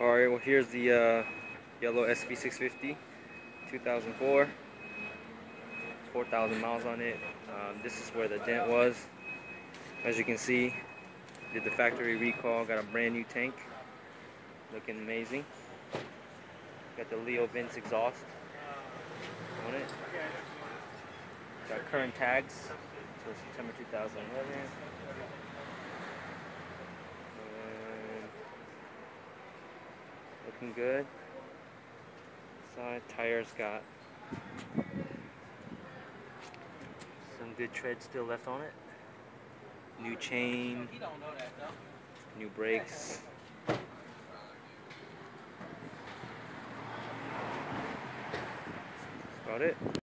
Alright, well here's the uh, yellow SV650 2004 4,000 miles on it. Um, this is where the dent was. As you can see did the factory recall got a brand new tank. Looking amazing. Got the LeoVince exhaust on it. Got current tags for September 2011 looking good. Side tires got some good tread still left on it. New chain, new brakes. Got it.